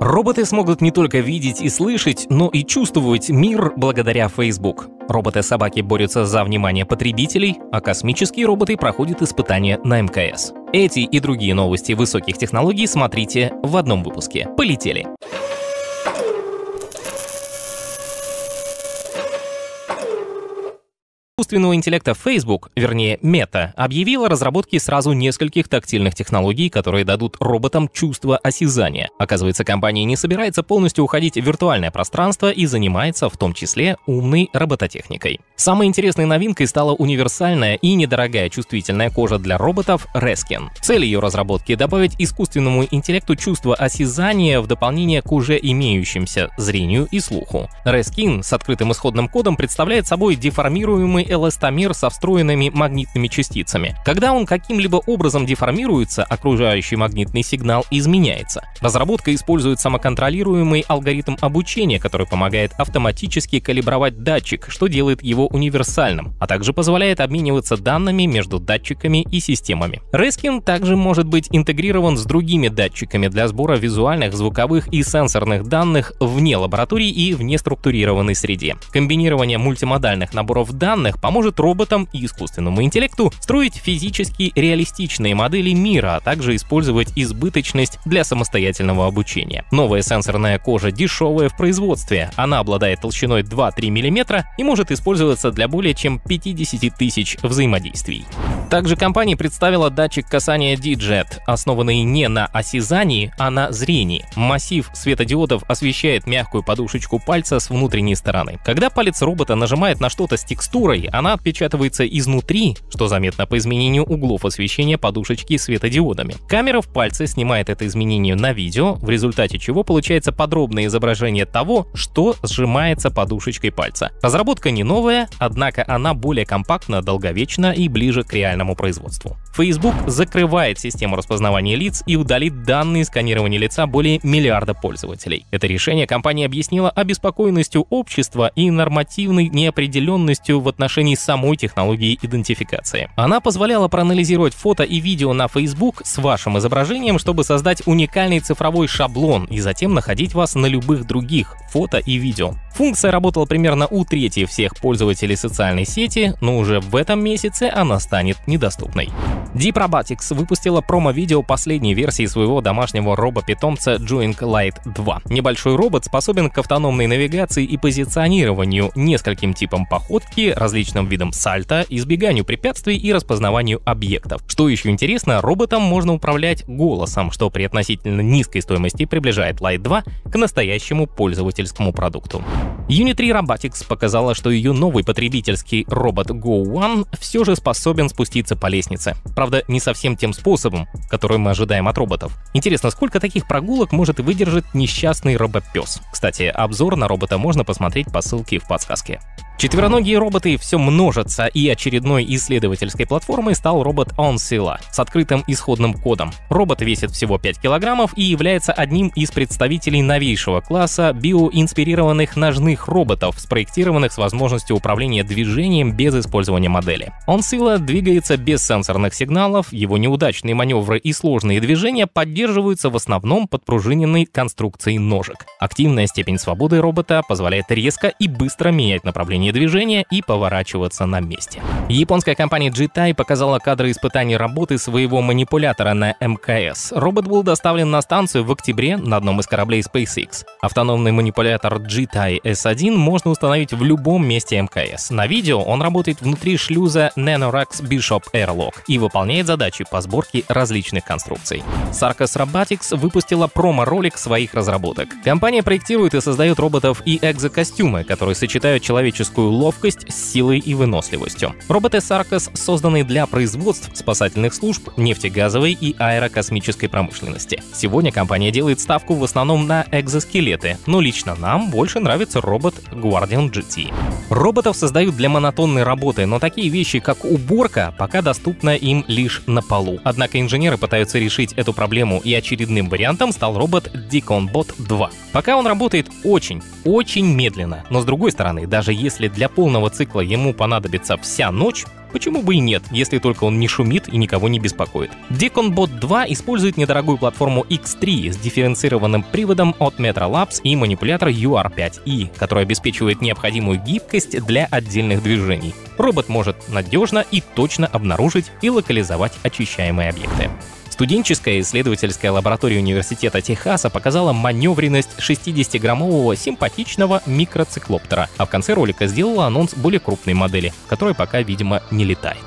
Роботы смогут не только видеть и слышать, но и чувствовать мир благодаря Facebook. Роботы-собаки борются за внимание потребителей, а космические роботы проходят испытания на МКС. Эти и другие новости высоких технологий смотрите в одном выпуске. Полетели! Искусственного интеллекта Facebook, вернее Meta, объявила разработки сразу нескольких тактильных технологий, которые дадут роботам чувство осязания. Оказывается, компания не собирается полностью уходить в виртуальное пространство и занимается в том числе умной робототехникой. Самой интересной новинкой стала универсальная и недорогая чувствительная кожа для роботов Reskin. Цель ее разработки — добавить искусственному интеллекту чувство осязания в дополнение к уже имеющимся зрению и слуху. Reskin с открытым исходным кодом представляет собой деформируемый эластомер со встроенными магнитными частицами. Когда он каким-либо образом деформируется, окружающий магнитный сигнал изменяется. Разработка использует самоконтролируемый алгоритм обучения, который помогает автоматически калибровать датчик, что делает его универсальным, а также позволяет обмениваться данными между датчиками и системами. Reskin также может быть интегрирован с другими датчиками для сбора визуальных, звуковых и сенсорных данных вне лаборатории и в неструктурированной среде. Комбинирование мультимодальных наборов данных поможет роботам и искусственному интеллекту строить физически реалистичные модели мира, а также использовать избыточность для самостоятельного обучения. Новая сенсорная кожа дешевая в производстве. Она обладает толщиной 2-3 мм и может использоваться для более чем 50 тысяч взаимодействий. Также компания представила датчик касания DJet, основанный не на осязании, а на зрении. Массив светодиодов освещает мягкую подушечку пальца с внутренней стороны. Когда палец робота нажимает на что-то с текстурой, она отпечатывается изнутри, что заметно по изменению углов освещения подушечки светодиодами. Камера в пальце снимает это изменение на видео, в результате чего получается подробное изображение того, что сжимается подушечкой пальца. Разработка не новая, однако она более компактна, долговечна и ближе к реальному производству. Facebook закрывает систему распознавания лиц и удалит данные сканирования лица более миллиарда пользователей. Это решение компания объяснила обеспокоенностью общества и нормативной неопределенностью в отношении самой технологии идентификации. Она позволяла проанализировать фото и видео на Facebook с вашим изображением, чтобы создать уникальный цифровой шаблон и затем находить вас на любых других фото и видео. Функция работала примерно у трети всех пользователей социальной сети, но уже в этом месяце она станет недоступной. Deep Robotics выпустила промо-видео последней версии своего домашнего робопитомца Joing Light 2. Небольшой робот способен к автономной навигации и позиционированию, нескольким типам походки, различным видам сальто, избеганию препятствий и распознаванию объектов. Что еще интересно, роботом можно управлять голосом, что при относительно низкой стоимости приближает Light 2 к настоящему пользовательскому продукту. Unity Robotics показала, что ее новый потребительский робот Go One все же способен спуститься по лестнице. Правда, не совсем тем способом, который мы ожидаем от роботов. Интересно, сколько таких прогулок может выдержать несчастный робопес? Кстати, обзор на робота можно посмотреть по ссылке в подсказке. Четвероногие роботы все множатся, и очередной исследовательской платформой стал робот OnSilla с открытым исходным кодом. Робот весит всего 5 килограммов и является одним из представителей новейшего класса биоинспирированных ножных роботов, спроектированных с возможностью управления движением без использования модели. OnSilla двигается без сенсорных сигналов, его неудачные маневры и сложные движения поддерживаются в основном подпружиненной конструкцией ножек. Активная степень свободы робота позволяет резко и быстро менять направление направлении движения и поворачиваться на месте. Японская компания Jitai показала кадры испытаний работы своего манипулятора на МКС. Робот был доставлен на станцию в октябре на одном из кораблей SpaceX. Автономный манипулятор Jitai S1 можно установить в любом месте МКС. На видео он работает внутри шлюза Nanorax Bishop Airlock и выполняет задачи по сборке различных конструкций. Sarcos Robotics выпустила промо-ролик своих разработок. Компания проектирует и создает роботов и экзокостюмы, которые сочетают человеческую физическую ловкость с силой и выносливостью. Роботы Саркос созданы для производств спасательных служб, нефтегазовой и аэрокосмической промышленности. Сегодня компания делает ставку в основном на экзоскелеты, но лично нам больше нравится робот Guardian GT. Роботов создают для монотонной работы, но такие вещи, как уборка, пока доступны им лишь на полу. Однако инженеры пытаются решить эту проблему, и очередным вариантом стал робот DeconBot 2. Пока он работает очень, очень медленно, но с другой стороны, даже если для полного цикла ему понадобится вся ночь, Почему бы и нет, если только он не шумит и никого не беспокоит. DeconBot 2 использует недорогую платформу X3 с дифференцированным приводом от Metro Labs и манипулятор UR5i, который обеспечивает необходимую гибкость для отдельных движений. Робот может надежно и точно обнаружить и локализовать очищаемые объекты. Студенческая исследовательская лаборатория Университета Техаса показала маневренность 60-граммового симпатичного микроциклоптера, а в конце ролика сделала анонс более крупной модели, которая пока, видимо, не летает.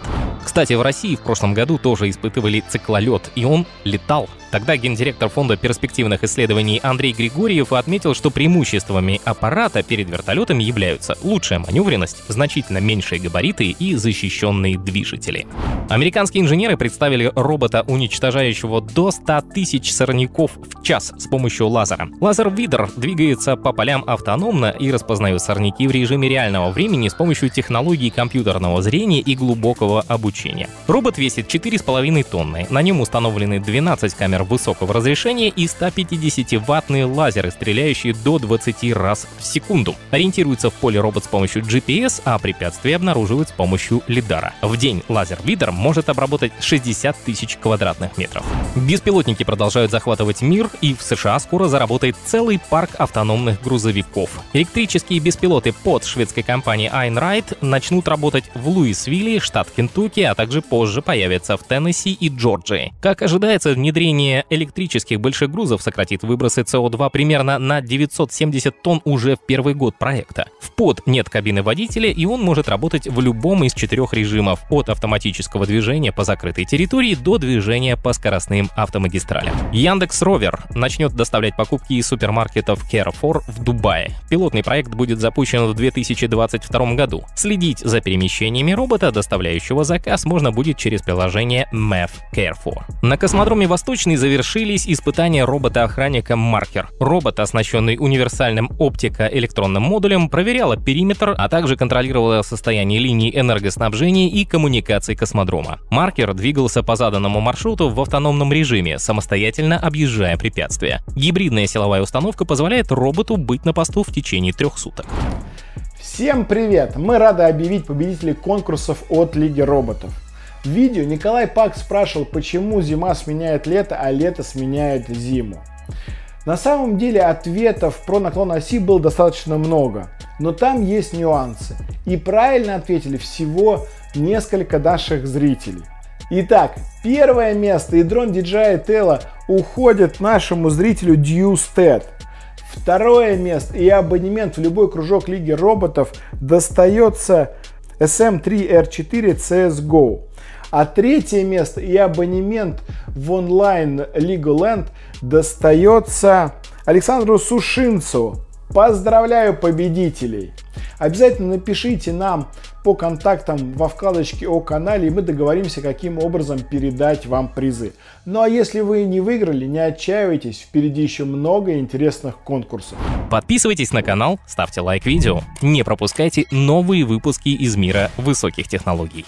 Кстати, в России в прошлом году тоже испытывали циклолет, и он летал. Тогда гендиректор Фонда перспективных исследований Андрей Григорьев отметил, что преимуществами аппарата перед вертолетами являются лучшая маневренность, значительно меньшие габариты и защищенные движители. Американские инженеры представили робота, уничтожающего до 100 тысяч сорняков в час с помощью лазера. Лазер-видер двигается по полям автономно и распознает сорняки в режиме реального времени с помощью технологий компьютерного зрения и глубокого обучения. Робот весит 4,5 тонны, на нем установлены 12 камер высокого разрешения и 150-ваттные лазеры, стреляющие до 20 раз в секунду. Ориентируется в поле робот с помощью GPS, а препятствия обнаруживает с помощью лидара. В день лазер-видер может обработать 60 тысяч квадратных метров. Беспилотники продолжают захватывать мир, и в США скоро заработает целый парк автономных грузовиков. Электрические беспилоты под шведской компанией Einride начнут работать в Луисвилле, штат Кентукки, а также позже появятся в Теннесси и Джорджии. Как ожидается, внедрение электрических больших грузов сократит выбросы СО2 примерно на 970 тонн уже в первый год проекта. В под нет кабины водителя, и он может работать в любом из четырех режимов, от автоматического движения по закрытой территории до движения по скоростным автомагистралям. Яндекс Ровер начнет доставлять покупки из супермаркетов Carrefour в Дубае. Пилотный проект будет запущен в 2022 году. Следить за перемещениями робота, доставляющего заказ, можно будет через приложение Math Careful. На космодроме Восточный завершились испытания робота-охранника Маркер. Робот, оснащенный универсальным оптико-электронным модулем, проверяла периметр, а также контролировала состояние линий энергоснабжения и коммуникаций космодрома. Маркер двигался по заданному маршруту в автономном режиме, самостоятельно объезжая препятствия. Гибридная силовая установка позволяет роботу быть на посту в течение трех суток. Всем привет! Мы рады объявить победителей конкурсов от Лиги Роботов. В видео Николай Пак спрашивал, почему зима сменяет лето, а лето сменяет зиму. На самом деле ответов про наклон оси было достаточно много, но там есть нюансы. И правильно ответили всего несколько наших зрителей. Итак, первое место и дрон DJI Tela уходит нашему зрителю Dewstead – Второе место и абонемент в любой кружок Лиги роботов достается SM3R4 CSGO. А третье место и абонемент в онлайн Legoland достается Александру Сушинцу. Поздравляю победителей! Обязательно напишите нам по контактам во вкладочке о канале, и мы договоримся, каким образом передать вам призы. Ну а если вы не выиграли, не отчаивайтесь, впереди еще много интересных конкурсов. Подписывайтесь на канал, ставьте лайк видео. Не пропускайте новые выпуски из мира высоких технологий.